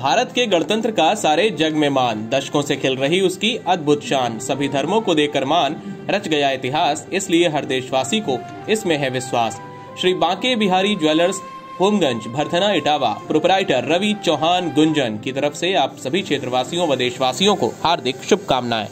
भारत के गणतंत्र का सारे जग में मान। दशकों से खिल रही उसकी अद्भुत शान। सभी धर्मों को देकर मान। रच गया इतिहास, इसलिए हर देशवासी को इसमें है विश्वास। श्री बांके बिहारी ज्वेलर्स, होमगंज, भरथना इटावा, प्रोपराइटर रवि चौहान गुंजन की तरफ़ से आप सभी क्षेत्रवासियों व देशवासियों को हार्दिक शुभकामनाएँ।